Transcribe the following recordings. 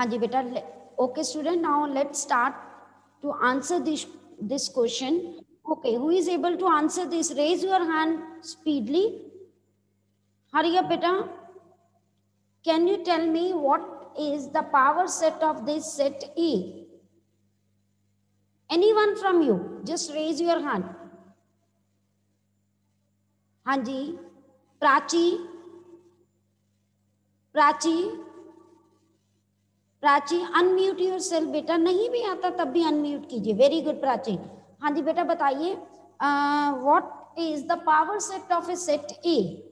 हाँ जी बेटा okay student now let start to answer this this question okay who is able to answer this raise your hand speedily Hariya बेटा. Can you tell me what is the power set of this set E any one from you just raise your hand हाँ जी. Prachi. Prachi. Prachi unmute your self बेटा। नहीं भी आता, तब भी unmute कीजिए। Very good Prachi. हाँ जी बेटा, बताइए what is the power set of a set A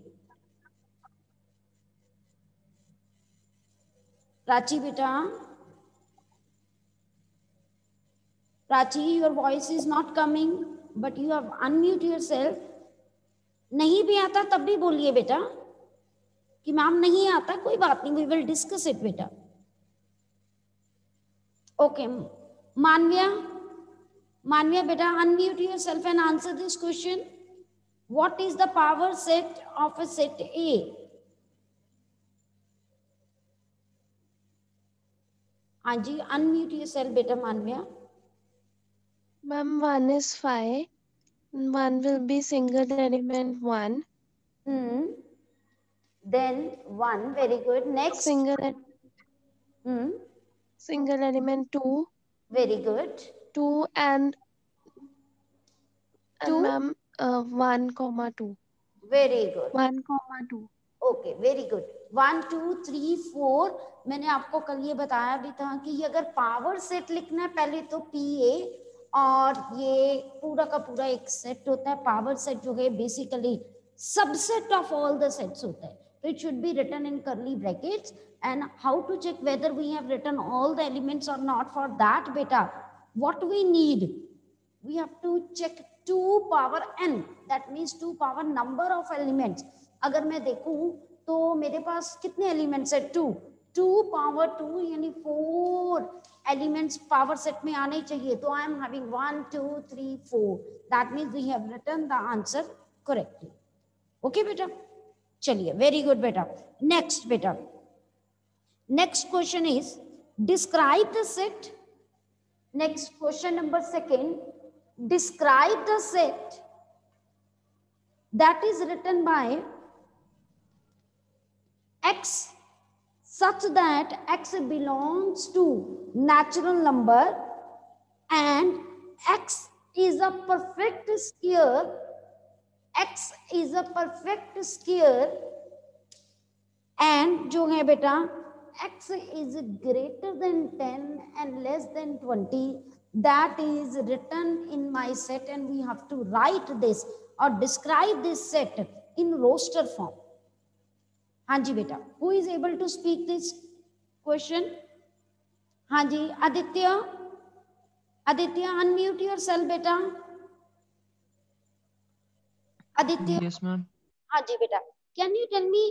Prachi बेटा, Prachi your voice is not coming but you have unmute your self नहीं भी आता, तब भी बोलिए बेटा, कि मैम नहीं आता, कोई बात नहीं वी विल डिस्कस इट बेटा। Okay, Manvya, Manvya, beta, unmute yourself and answer this question. What is the power set of a set A? Anji, unmute yourself, beta, Manvya. Ma'am, one is five. One will be single element one. Hmm. Then one, very good. Next. Single. Hmm. Single element two. Very good. Two and. Two. And ma'am, uh, one comma two. Very good. One comma two. Okay very good one two three four मैंने आपको कल ये बताया भी था कि ये अगर पावर सेट लिखना है पहले तो पी ए और ये पूरा का पूरा एक सेट होता है पावर सेट जो है basically subset of all the sets होता है तो it should be written in curly brackets and how to check whether we have written all the elements और नॉट फॉर दैट बेटा what we need we have to check two power n that means two power number of अगर मैं देखूँ तो मेरे पास कितने elements है? टू टू पावर टू यानी फोर एलिमेंट्स पावर सेट में आने चाहिए। तो I am having one two three four that means we have written the answer correctly okay बेटा चलिए वेरी गुड बेटा नेक्स्ट बेटा next question is describe the set next question number second describe the set that is written by x such that x belongs to natural number and x is a perfect square x is a perfect square and जो है बेटा x is greater than 10 and less than 20 that is written in my set and we have to write this or describe this set in roster form हाँ जी बेटा who is able to speak this question हाँ जी Aditya Aditya unmute your cell बेटा Aditya. Yes ma'am. हाँ जी बेटा। Can you tell me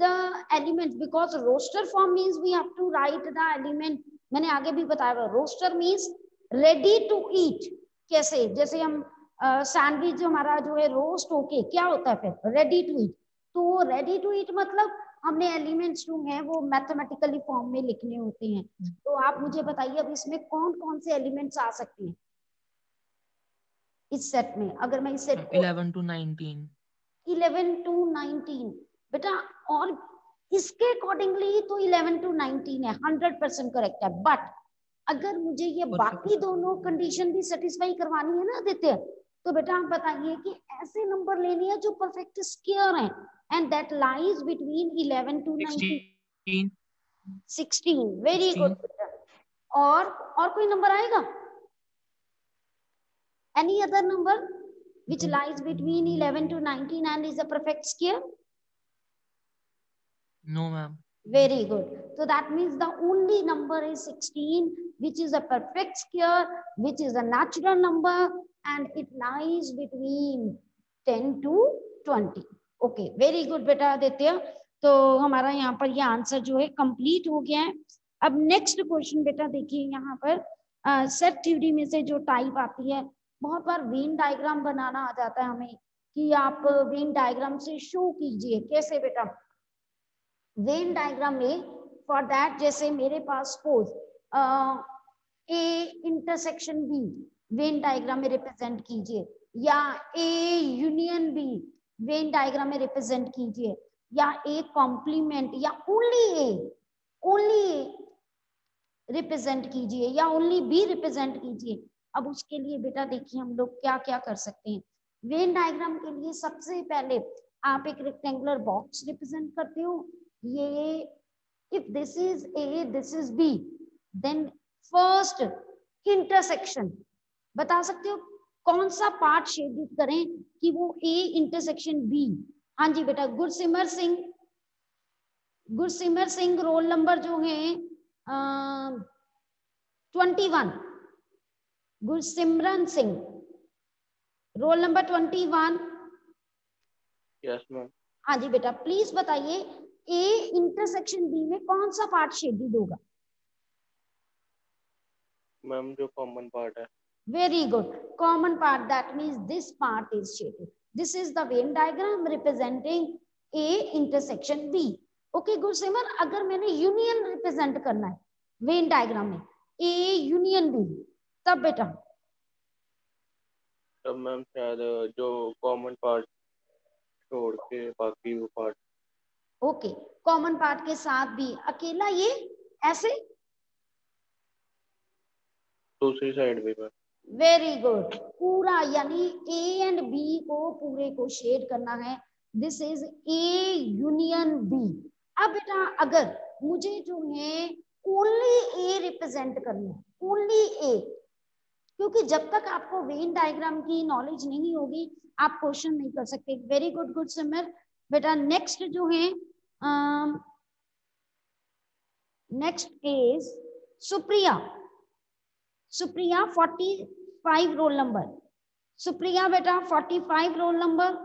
the elements because roster form means we have to write the element. मैंने आगे भी बताया roster means ready to eat कैसे? जैसे हम सैंडविच uh, हमारा जो है रोस्ट होके क्या होता है फिर? रेडी टू ईट तो रेडी टू ईट मतलब हमने एलिमेंट्स जो हैं वो मैथमेटिकली फॉर्म में लिखने होते हैं। तो आप मुझे बताइए अब इसमें कौन कौन से एलिमेंट्स आ सकते हैं? इस सेट में अगर मैं इस सेट 11 टू 19 11 टू 19 बेटा और इसके अकॉर्डिंगली तो 11 टू 19 है 100 परसेंट करेक्ट है। बट अगर मुझे ये बाकी दोनों कंडीशन भी सेटिस्फाई करवानी है ना आदित्य तो बेटा आप बताइए कि ऐसे नंबर लेने हैं जो परफेक्ट स्क्वायर हैं and that lies between 11 to 19 16 very 16. good और और कोई नंबर आएगा? Any other number which lies between 11 to 19 and is a perfect square no ma'am very good so that means the only number is 16 which is a perfect square which is a natural number and it lies between 10 to 20 okay very good बेटा आदित्य तो हमारा यहाँ पर ये answer जो है complete हो गया है अब नेक्स्ट क्वेश्चन बेटा देखिए यहाँ पर सेट थ्योरी में से जो टाइप आती है बहुत बार वेन डायग्राम बनाना आ जाता है हमें कि आप वेन डायग्राम से शो कीजिए। कैसे बेटा? वेन डायग्राम में फॉर दैट जैसे मेरे पास suppose A intersection B Venn diagram में रिप्रेजेंट कीजिए। या A union B Venn diagram में रिप्रेजेंट कीजिए। या ए कॉम्प्लीमेंट या only A only A represent कीजिए। या ओनली बी रिप्रेजेंट कीजिए। अब उसके लिए बेटा देखिए हम लोग क्या क्या कर सकते हैं। वेन डायग्राम के लिए सबसे पहले आप एक रेक्टेंगुलर बॉक्स रिप्रेजेंट करते हो। ये if this is A this is B then first intersection बता सकते हो कौन सा पार्ट शेडिड करें कि वो ए इंटरसेक्शन बी हाँ जी बेटा, गुरसिमर सिंह। गुरसिमर सिंह रोल नंबर जो है twenty one Gursimran Singh roll number twenty one yes ma'am हाँ जी बेटा प्लीज़ बताइए ए इंटरसेक्शन बी में कौन सा पार्ट शेडिड होगा? मैम जो कॉमन पार्ट है। Very good. Common part that means this part is shaded this is the Venn diagram representing a intersection b. Okay Gursimar अगर मैंने यूनियन रिप्रेजेंट करना है वेन डायग्राम में ए यूनियन बी तब बेटा। तब मैम शायद जो कॉमन पार्ट छोड़ के बाकी वो पार्ट ओके कॉमन पार्ट के साथ भी। अकेला ये? ऐसे? दूसरी साइड भी मैम। वेरी गुड पूरा यानी ए एंड बी को पूरे को शेड करना है। This is A union B अब बेटा अगर मुझे जो है ओनली ए रिप्रेजेंट करना है ओनली ए क्योंकि जब तक आपको वेन डायग्राम की नॉलेज नहीं होगी, आप क्वेश्चन नहीं कर सकते। वेरी गुड गुड सिमर बेटा नेक्स्ट जो है next is Supriya. Supriya forty five roll number Supriya बेटा forty five roll number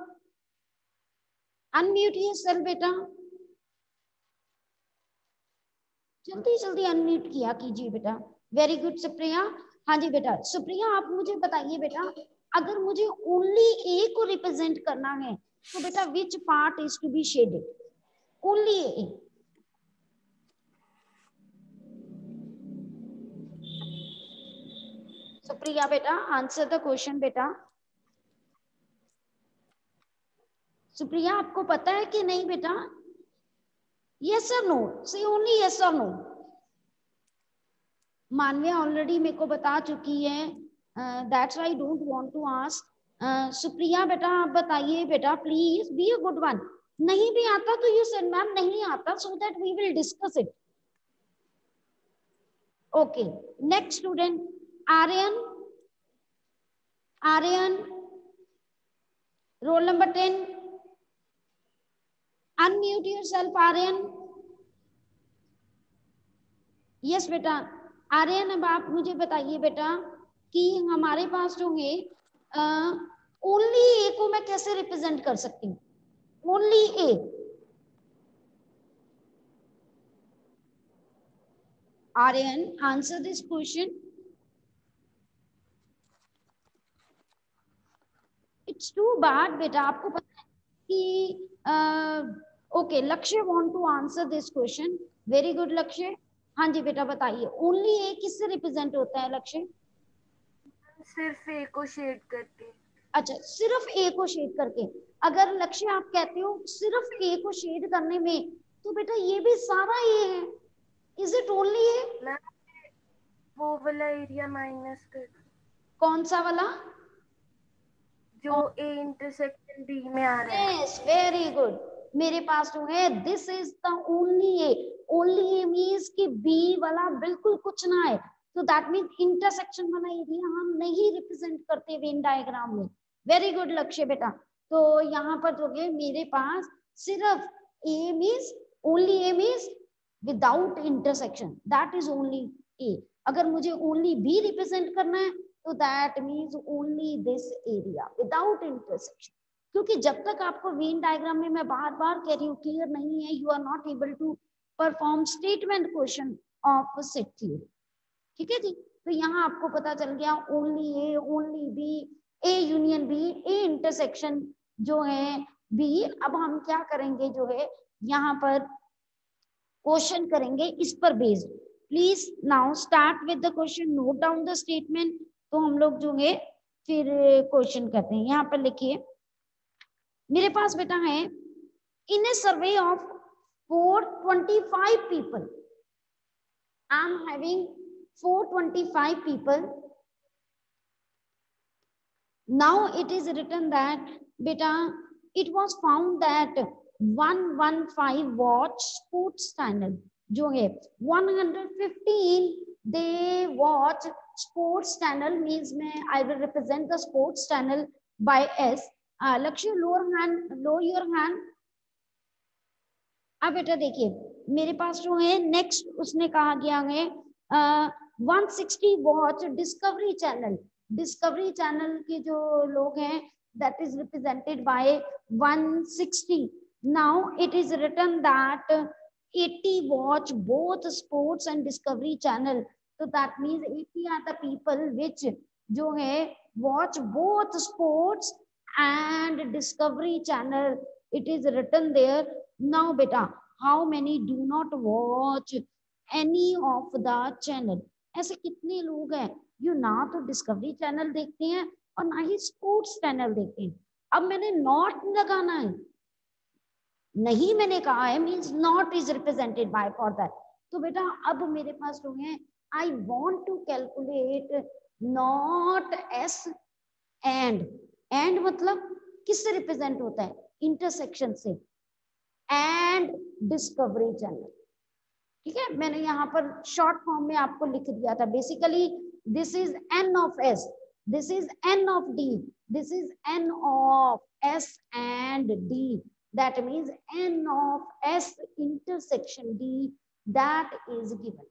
unmute self बेटा। जल्दी जल्दी अनम्यूट किया कीजिए बेटा। Very good Supriya. हाँ जी बेटा, सुप्रिया, आप मुझे बताइए बेटा, अगर मुझे ओनली ए को रिप्रेजेंट करना है तो बेटा which part is to be shaded only A Supriya बेटा आंसर द क्वेश्चन बेटा। सुप्रिया, आपको पता है कि नहीं बेटा? यस और नो से ओनली यस और नो मानवीय ऑलरेडी मेरे को बता चुकी है। That's I don't want to ask Supriya, बेटा, आप बताइए, बेटा please be a good one नहीं भी आता तो यू सेड मैम नहीं आता so that we will discuss it okay next student Aryan Aryan roll number ten unmute your self Aryan yes बेटा। आर्यन अब आप मुझे बताइए बेटा कि हमारे पास जो है ओनली ए को मैं कैसे रिप्रेजेंट कर सकती हूँ? Only A Aryan answer this question it's too bad बेटा, आपको पता है कि okay Lakshya want to answer this question very good Lakshya. हाँ जी बेटा बताइए। ओनली ए किससे रिप्रेजेंट होता है लक्ष्य? सिर्फ़ ए को शेड करके। अच्छा सिर्फ़ ए को शेड करके। अगर लक्ष्य आप कहते हो सिर्फ़ ए को शेड करने में तो बेटा ये भी सारा ए है। इज़ इट ओनली ए वो वाला एरिया माइनस कर। कौन सा वाला? जो ए इंटरसेक्शन बी में आ रहा है। यस वेरी गुड मेरे पास जो है this is the only A only A means कि बी वाला बिल्कुल कुछ ना है तो दैट मीन इंटरसेक्शन वाला एरिया हम नहीं रिप्रेजेंट करते वेन डायग्राम में वेरी गुड लक्ष्य बेटा। तो यहाँ पर जो है मेरे पास सिर्फ़ A means only A means without intersection that is only A अगर मुझे ओनली बी रिप्रेजेंट करना है तो that means only this area without intersection क्योंकि जब तक आपको वेन डायग्राम में मैं बार बार कह रही हूँ क्लियर नहीं है you are not able to perform statement question of set theory ठीक है जी? तो यहाँ आपको पता चल गया only A only B A union B A intersection जो है बी अब हम क्या करेंगे जो है, यहाँ पर क्वेश्चन करेंगे, इस पर based please now start with the question note down the statement तो हम लोग जो है, फिर क्वेश्चन करते हैं। यहाँ पर लिखिए, मेरे पास बेटा है in a survey of four twenty five people I am having four twenty five people now it is written that beta it was found that 115 watch sports channel जो है 115 they watch sports channel means मैं I will represent the sports channel by S uh, लक्ष्य lower hand lower your hand अब बेटा, देखिए, मेरे पास जो है नेक्स्ट उसने कहा गया है one sixty watch Discovery channel Discovery channel के जो लोग हैं that is represented by 160 now it is written that 80 watch both sports and Discovery channel तो that means 80 are the people which जो है watch both sports and Discovery channel it is written there now, beta, how many do not watch any of the channel? ऐसे कितने लोग हैं? You ना तो discovery channel देखते हैं और ना ही स्पोर्ट्स चैनल देखते हैं। अब मैंने नॉट लगाना है। नहीं मैंने कहा है means not is represented by for that तो बेटा, अब मेरे पास जो है I want to calculate not S and and मतलब किससे रिप्रेजेंट होता है? इंटरसेक्शन से। एंड डिस्कवरी चैनल ठीक है? मैंने यहाँ पर शॉर्ट फॉर्म में आपको लिख दिया था। Basically this is N of S this is N of D this is N of S and D that means N of S intersection D that is given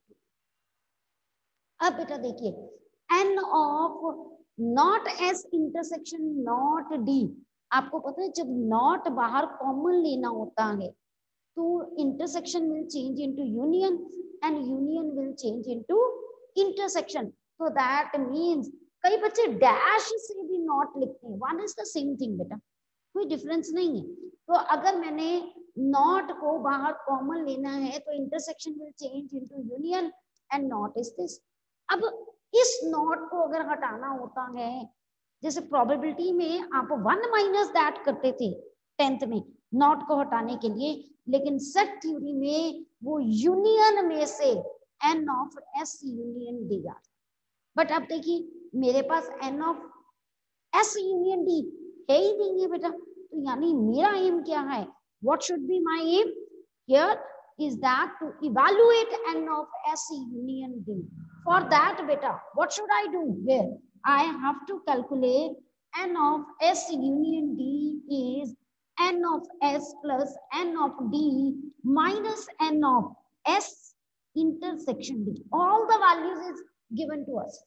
अब बेटा देखिए N of not S intersection not D आपको पता है, जब not बाहर common लेना होता है तो intersection will change into union and union will change into intersection तो दैट मीन्स कई बच्चे डैश से भी नॉट लिखते हैं। One is the same thing बेटा। कोई डिफरेंस नहीं है। तो अगर मैंने नॉट को बाहर कॉमन लेना है तो intersection will change into union and not is this अब इस नॉट को अगर हटाना होता है जैसे प्रोबेबिलिटी में आप वन माइनस दैट करते थे टेंथ में नॉट को हटाने के लिए, लेकिन सेट थ्योरी में वो यूनियन में से N of S union D आता बट अब देखिए, मेरे पास N of S union D है ही नहीं है बेटा। तो यानी मेरा एम क्या है? What should be my aim? Here is that to evaluate n of s union d for that beta what should i do? Here i have to calculate n of s union d is n of s plus n of d minus n of s intersection d all the values is given to us.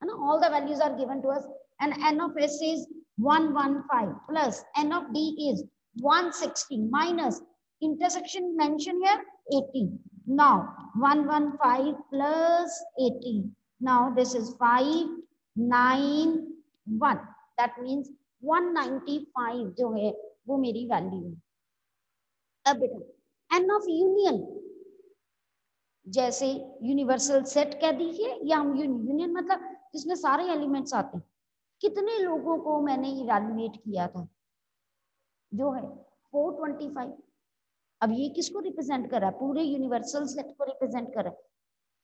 And all the values are given to us. And n of s is 115 plus n of d is 160 minus intersection mentioned here 80. Now 115 plus 80. Now this is 5, 9, 1. That means 195 जो है वो मेरी value है। अब बेटा N of union जैसे universal set कह दीजिए या हम यूनियन मतलब जिसमें सारे एलिमेंट्स आते हैं। कितने लोगों को मैंने इवेल्युएट किया था? जो है 425 अब ये किसको रिप्रेजेंट कर रहा है? पूरे यूनिवर्सल सेट को रिप्रेजेंट कर रहा है।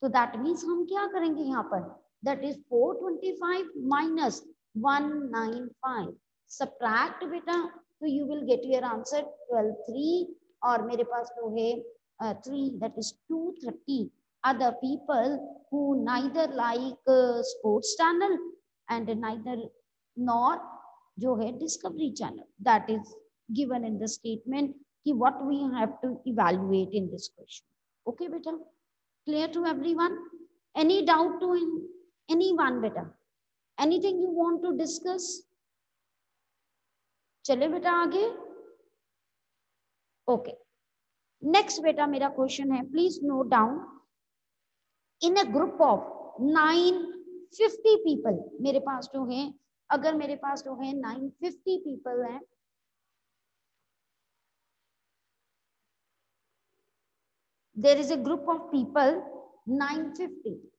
तो दैट मीन्स हम क्या करेंगे यहाँ पर? दैट इज 425 माइनस 195 सब्ट्रैक्ट बेटा तो you will get your answer 12 3 और मेरे पास जो है uh, 3 that is 230 are the people who neither like uh, sports channel and neither nor जो है discovery channel that is given in the statement कि what we have to evaluate in this question okay beta clear to everyone any doubt to in, anyone, beta. Anything you want to discuss? चले बेटा आगे। Okay next बेटा मेरा question है। Please note down in a group of nine fifty people मेरे पास जो है, अगर मेरे पास जो है नाइन फिफ्टी पीपल हैं, there is a group of people 950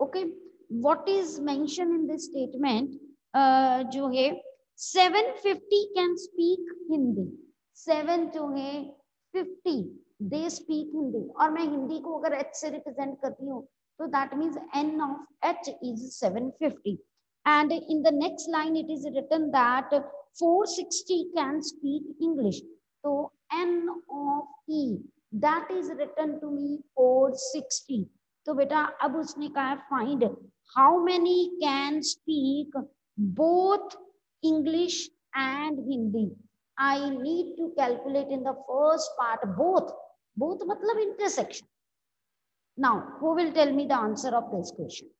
okay what is mention this statement जो है 750 कैन स्पीक हिंदी सेवन जो है फिफ्टी दे स्पीक हिंदी और मैं हिंदी को अगर एच से रिप्रेजेंट करती हूँ तो that means N of H is seven fifty and in the next line it is written that 460 speak English तो N of of e that is written to me 460. तो बेटा अब उसने कहा find how many can speak both English and Hindi I need to calculate in the first part both both मतलब intersection now who will tell me the answer of this question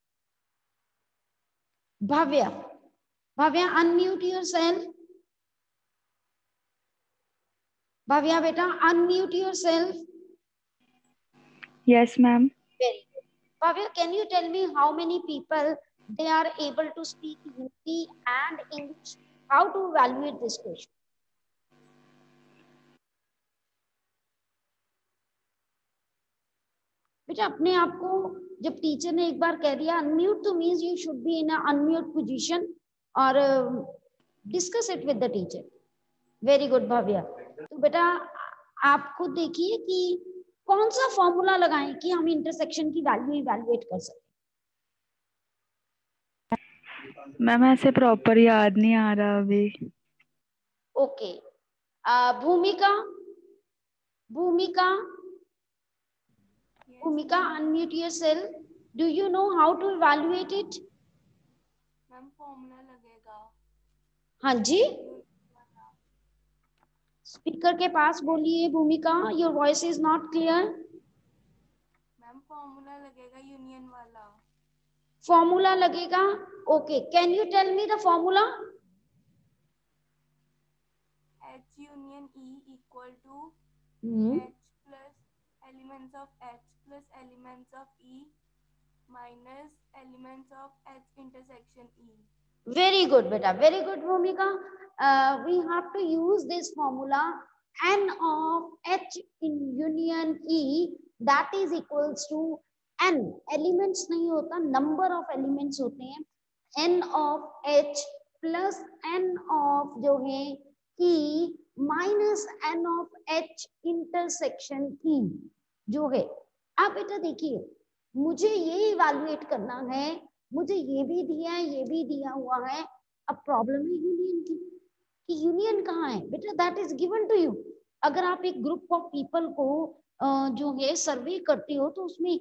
Bhavya Bhavya unmute yourself Bhavya बेटा unmute yourself yes ma'am Very good. Bhavya, can you tell me how many people they are able to speak Hindi and English? How to evaluate this question? बेटा अपने आप को जब teacher ने एक बार कह दिया अनम्यूट तो means you should be in unmute position और discuss it with the teacher very good Bhavya तो बेटा आप खुद देखिए कि कौन सा फॉर्मूला लगाएँ कि हम इंटरसेक्शन की वैल्यू इवैल्यूएट कर सकें? मैम ऐसे प्रॉपर याद नहीं आ रहा अभी। Okay Bhumika? Bhumika? Bhumika unmute yourself do you know how to evaluate it ma'am formula लगेगा। हाँ जी। स्पीकर के पास बोलिए Bhumika. Your voice is not clear ma'am formula लगेगा यूनियन वाला। फॉर्मूला लगेगा। Okay can you tell me the formula H union E equal to H plus elements of H plus elements of E minus elements of H intersection E very good बेटा। Very good Bhumika. Uh, we have to use this formula n of h in union e that is equals to n elements नहीं होता number of elements होते हैं n of h plus n of जो है e minus n of h intersection e जो है आप बेटा देखिए मुझे ये इवैल्यूएट करना है मुझे ये भी दिया है ये भी दिया हुआ है अब प्रॉब्लम है यूनियन की कि यूनियन कहाँ है? बेटा that is given to you अगर आप एक ग्रुप ऑफ़ पीपल को जो है सर्वे करते हो तो उसमें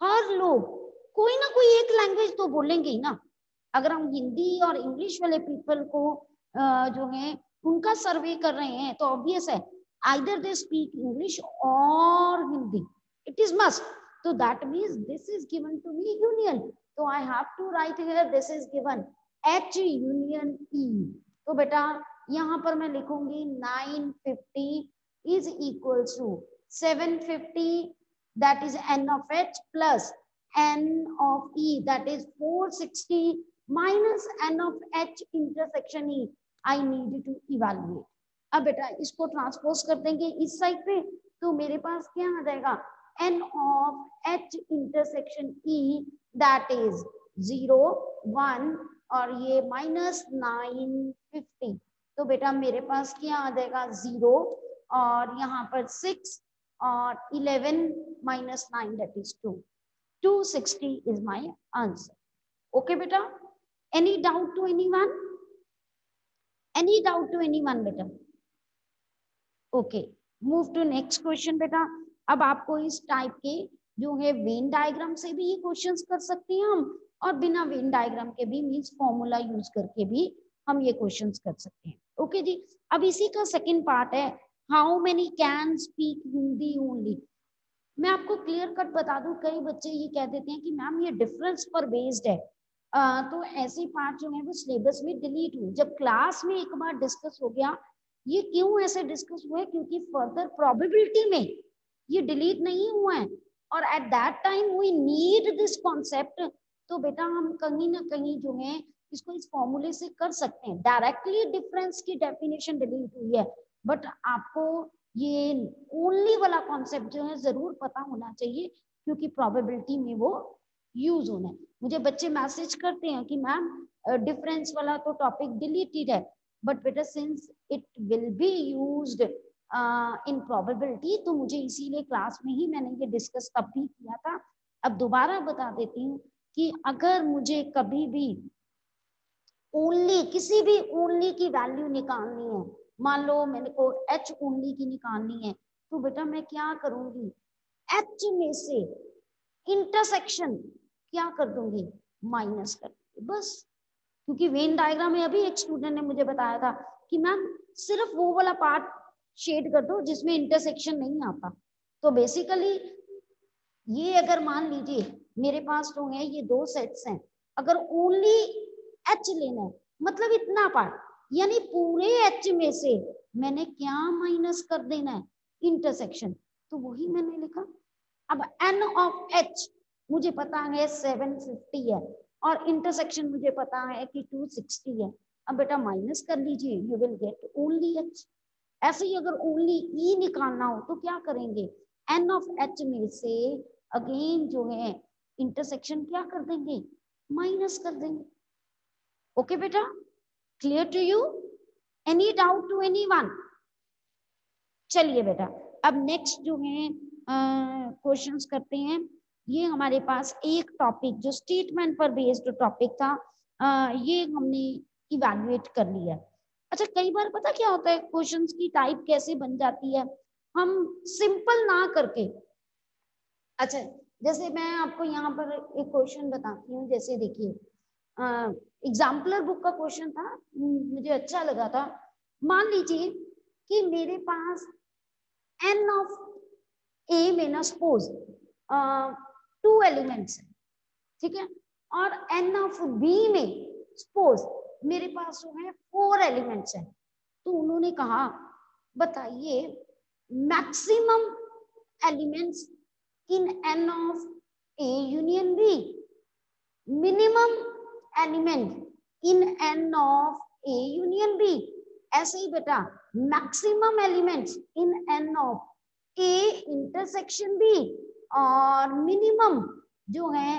हर लोग कोई ना कोई एक लैंग्वेज तो बोलेंगे ही ना। अगर हम हिंदी और इंग्लिश वाले पीपल को जो है, उनका सर्वे कर रहे हैं तो ऑब्वियस है। आइदर दे स्पीक इंग्लिश और हिंदी इट इज़ मस्ट तो that means this is given to me union तो I have to write here, this is given. H union e तो बेटा यहाँ पर मैं लिखूँगी nine fifty is equal to seven that is N of H plus N of E that is 460 sixty minus N of H intersection E I need to evaluate अब बेटा, इसको transpose कर देंगे इस साइड पे तो मेरे पास क्या आ जाएगा? N of H intersection E that is zero one और ये माइनस नाइन फिफ्टी तो बेटा मेरे पास क्या आ जाएगा? ज़ीरो और यहाँ पर सिक्स और eleven minus nine that is two two sixty is my answer okay बेटा? Any doubt to any one any doubt to any one बेटा? Okay move to next question बेटा. अब आपको इस टाइप के जो है वेन डायग्राम से भी ये क्वेश्चंस कर सकते हैं हम और बिना वेन डायग्राम के भी मीन्स फॉर्मूला यूज़ करके भी हम ये क्वेश्चंस कर सकते हैं. ओके जी. अब इसी का सेकंड पार्ट है. How many can speak Hindi only मैं आपको क्लियर कट बता दूँ कई बच्चे ये कह देते हैं कि मैम ये डिफरेंस पर बेस्ड है. आ, तो ऐसे पार्ट जो है वो सिलेबस में डिलीट हुए. जब क्लास में एक बार डिस्कस हो गया ये क्यों ऐसे डिस्कस हुए? क्योंकि फर्दर प्रोबेबिलिटी में ये डिलीट नहीं हुआ है. और at that time we need this concept तो बेटा हम कहीं ना कहीं जो है इसको इस फॉर्मूले से कर सकते हैं। डायरेक्टली डिफरेंस की डेफिनेशन डिलीट हुई है। बट आपको ये ओनली वाला कॉन्सेप्ट जो है ज़रूर पता होना चाहिए, क्योंकि प्रोबेबिलिटी में वो यूज़ होना है। मुझे बच्चे मैसेज करते हैं कि मैम डिफरेंस वाला तो टॉपिक डिलीटेड है बट बेटा since it will be used in probability तो मुझे इसीलिए क्लास में ही मैंने ये डिस्कस तब भी किया था। अब दोबारा बता देती हूँ कि अगर मुझे कभी भी ओनली किसी भी ओनली की वैल्यू निकालनी है। मान लो मैंने को एच ओनली की निकालनी है तो बेटा मैं क्या करूँगी? एच में से इंटरसेक्शन क्या कर दूँगी? माइनस कर दूँगी, बस। क्योंकि वेन डायग्राम में अभी एक स्टूडेंट ने मुझे बताया था कि मैम सिर्फ़ वो वाला पार्ट शेड कर दो जिसमें इंटरसेक्शन नहीं आता। तो बेसिकली ये अगर मान लीजिए, मेरे पास तो है, ये दो सेट्स हैं। अगर ओनली एच लेना है। मतलब इतना पार्ट यानी पूरे एच में से मैंने क्या माइनस कर देना है? इंटरसेक्शन तो वही मैंने लिखा। अब एन ऑफ़ एच मुझे पता है 750 है। और इंटरसेक्शन मुझे पता है कि 260 है। अब बेटा माइनस कर लीजिए। You will get only H ऐसे ही अगर ओनली ई e निकालना हो तो क्या करेंगे? एन ऑफ़ एच में से अगेन जो है इंटरसेक्शन क्या कर देंगे? माइनस कर देंगे। ओके बेटा? Clear to you any doubt to any one चलिए बेटा अब नेक्स्ट जो है क्वेश्चंस करते हैं। ये हमारे पास एक टॉपिक जो स्टेटमेंट पर बेस्ड टॉपिक था आ, ये हमने इवेल्युएट कर लिया। अच्छा कई बार पता क्या होता है क्वेश्चंस की टाइप कैसे बन जाती है हम सिंपल ना करके। अच्छा जैसे मैं आपको यहाँ पर एक क्वेश्चन बताती हूँ जैसे देखिए एग्जाम्पलर बुक का क्वेश्चन था मुझे अच्छा लगा था। मान लीजिए कि मेरे पास एन ऑफ़ ए में ना सपोज़ टू एलिमेंट्स है, ठीक है? और एन ऑफ़ बी में सपोज़ मेरे पास जो है फोर एलिमेंट्स है। तो उन्होंने कहा, बताइए maximum elements in N of A union B minimum element in N of A union B. ऐसे ही बेटा maximum elements in N of A intersection B और मिनिमम जो है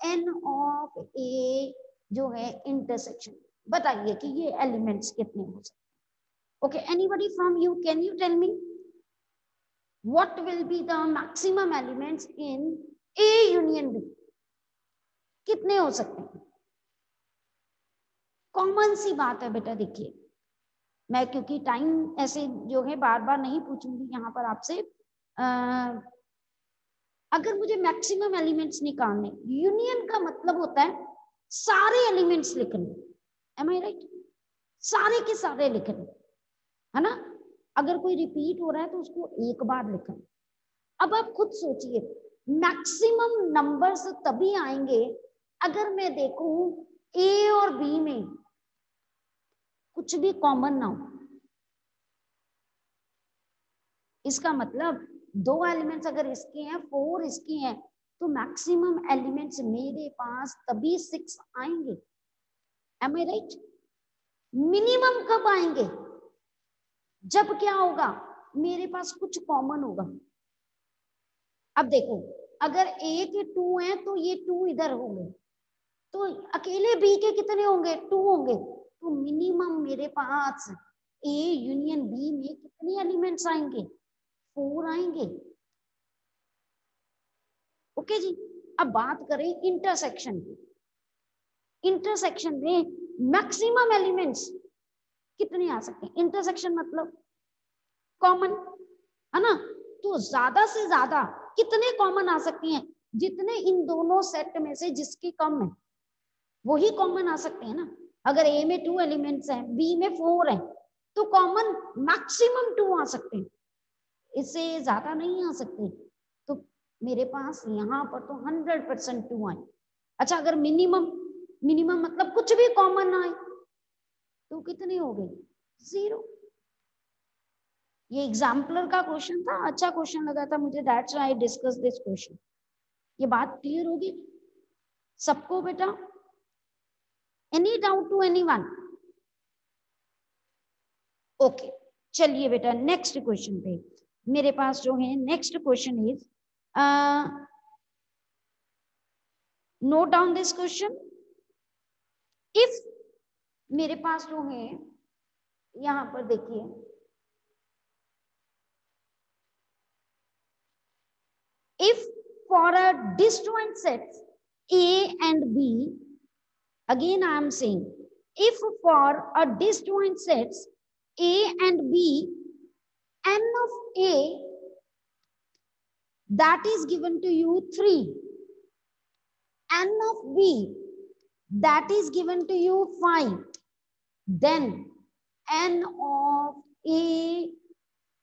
एन ऑफ़ ए जो है इंटरसेक्शन बताइए कि ये एलिमेंट्स कितने हो सकते okay anybody from you can you tell me what will be the maximum elements in A union B? कितने हो सकते हैं? कॉमन सी बात है बेटा, देखिए। मैं, क्योंकि टाइम ऐसे जो है बार बार नहीं पूछूँगी यहाँ पर आपसे। अगर मुझे मैक्सिमम एलिमेंट्स निकालने यूनियन का मतलब होता है सारे एलिमेंट्स लिखने। एम आई राइट सारे के सारे लिखने, है ना? अगर कोई रिपीट हो रहा है तो उसको एक बार लिखना। अब आप खुद सोचिए मैक्सिमम नंबर्स तभी आएँगे अगर मैं देखूँ ए और बी में कुछ भी कॉमन ना हो। इसका मतलब दो एलिमेंट्स अगर इसके हैं फोर इसके हैं तो मैक्सिमम एलिमेंट्स मेरे पास तभी सिक्स आएँगे। एम आई राइट मिनिमम कब आएँगे? जब क्या होगा? मेरे पास कुछ कॉमन होगा। अब देखो, अगर ए के टू हैं तो ये टू इधर होंगे। तो अकेले बी के कितने होंगे? टू होंगे। तो मिनिमम मेरे पास ए यूनियन बी में कितने एलिमेंट्स आएँगे? फोर आएँगे। ओके जी? अब बात करें इंटरसेक्शन की। इंटरसेक्शन में मैक्सिमम एलिमेंट्स कितने आ सकते हैं? इंटरसेक्शन मतलब कॉमन है ना? तो ज़्यादा से ज़्यादा कितने कॉमन आ सकते हैं? जितने इन दोनों सेट में से जिसके कम है, वही कॉमन आ सकते हैं ना? अगर ए में टू एलिमेंट्स हैं बी में फोर हैं तो कॉमन मैक्सिमम टू आ सकते हैं। इससे ज़्यादा नहीं आ सकते। तो मेरे पास यहाँ पर तो हंड्रेड परसेंट टू आए। अच्छा अगर मिनिमम मिनिमम मतलब कुछ भी कॉमन आए तो कितने हो गए? ज़ीरो ये एग्जाम्पलर का क्वेश्चन था अच्छा क्वेश्चन लगा था मुझे। That's I discuss this question ये बात क्लियर होगी? सबको बेटा? Doubt to any one okay चलिए बेटा नेक्स्ट क्वेश्चन पे। मेरे पास जो है next question is note down this question if मेरे पास जो है, यहाँ पर देखिए। If for a disjoint sets a and b again i am saying if for a disjoint sets a and b n of a that is given to you 3 n of b that is given to you 5 then n of a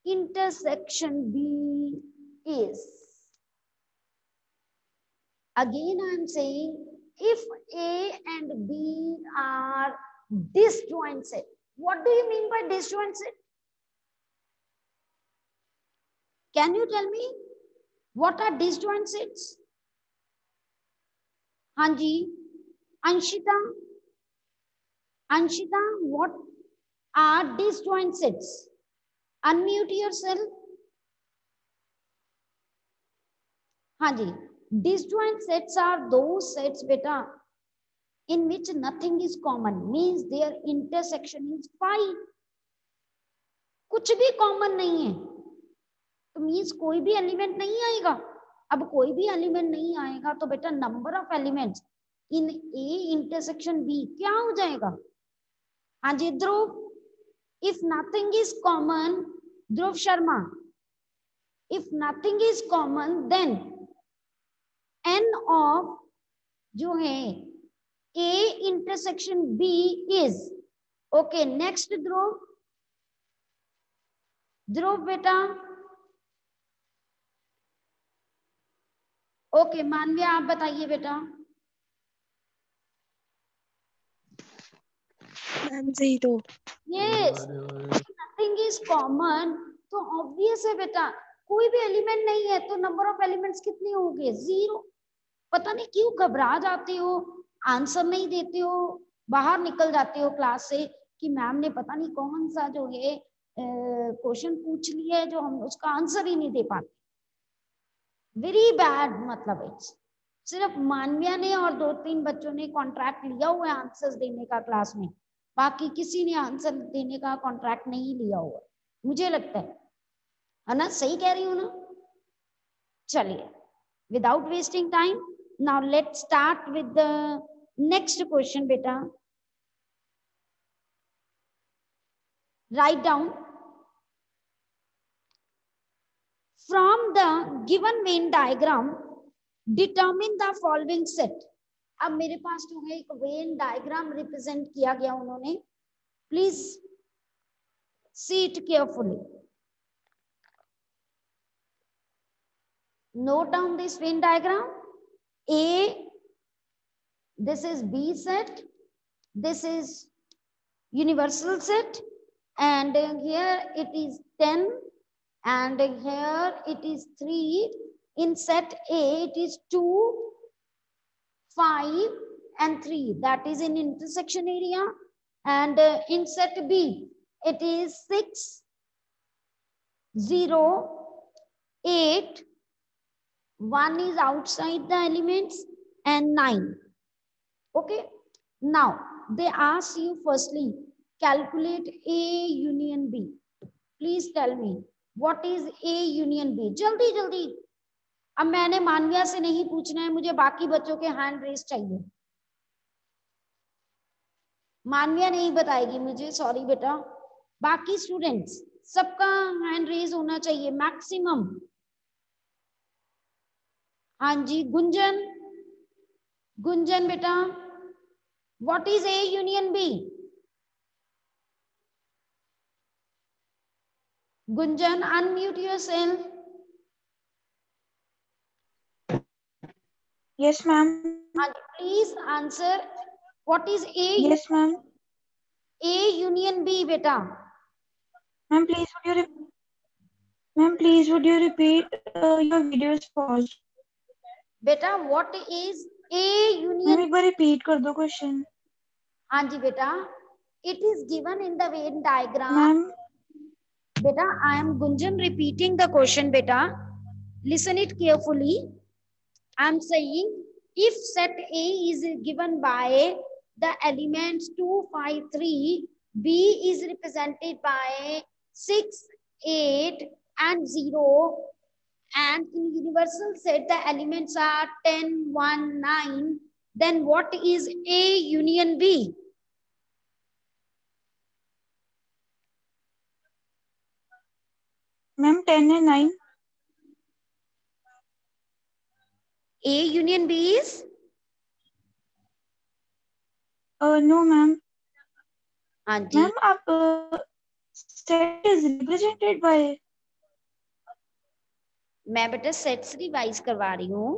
intersection b is. Again i am saying if a and b are disjoint set what do you mean by disjoint set? Can you tell me? What are disjoint sets? Hanji anshita anshita what are disjoint sets? Unmute yourself. Hanji disjoint sets are those sets, beta, in which nothing is common. Means their intersection is 5 कुछ भी common नहीं है। तो means कोई भी element नहीं आएगा। अब कोई भी एलिमेंट नहीं आएगा तो बेटा number of elements in A intersection B क्या हो जाएगा? हाँ Dhruv if nothing is common Dhruv Sharma if nothing is common then N of जो है A intersection B is okay next Dhruv. Dhruv बेटा. ओके मानवीय आप बताइए बेटा. Zero yes nothing is common तो ऑब्वियस है बेटा. कोई भी एलिमेंट नहीं है तो नंबर ऑफ़ एलिमेंट्स कितने होंगे? ज़ीरो पता नहीं क्यों घबरा जाते हो आंसर नहीं देते हो, बाहर निकल जाते हो क्लास से कि मैम ने पता नहीं कौन सा जो है क्वेश्चन पूछ लिया है जो हम उसका आंसर ही नहीं दे पाते। वेरी बैड मतलब इट्स सिर्फ़ मानविया ने और दो तीन बच्चों ने कॉन्ट्रैक्ट लिया हुआ है आंसर देने का क्लास में। बाकी किसी ने आंसर देने का कॉन्ट्रैक्ट नहीं लिया हुआ मुझे लगता है। है ना? सही कह रही हूँ ना? चलिए। Without wasting time now let start with the next question बेटा write down from the given Venn diagram determine the following set मेरे पास जो है एक वेन डायग्राम रिप्रेजेंट किया गया उन्होंने please see it carefully note down this Venn diagram a this is b set this is universal set and here it is 10 and here it is 3 in set a it is 2 5 and 3 that is in intersection area. And uh, in set b it is 6 0 8 1 is outside the elements and 9 okay now they ask you firstly calculate A union B. Please tell me what is A union B? जल्दी जल्दी अब मैंने मानविया से नहीं पूछना है मुझे बाकी बच्चों के हैंड रेस चाहिए मानविया नहीं बताएगी मुझे सॉरी बेटा बाकी स्टूडेंट्स सबका हैंड रेज होना चाहिए मैक्सिमम हाँ जी गुंजन। गुंजन बेटा what is A union B Gunjan unmute yourself yes ma'am हाँ जी please answer what is A yes ma'am A union B बेटा? Ma'am please ma'am please would you repeat your video pause what is A Ma'am, union? एक बार repeat कर दो question. हाँ जी बेटा. It is given in the Venn diagram. Ma'am, beta i am gunjan repeating the question beta listen it carefully i am saying if set a is given by the elements 2 5 3 b is represented by 6 8 and 0 and in universal set the elements are 10, 1, 9, then what is A union B? Ma'am, 10 and 9. A union B is? Uh, no, ma'am. Ma'am, uh, set is represented by मैं बेटा sets revise करवा रही हूँ।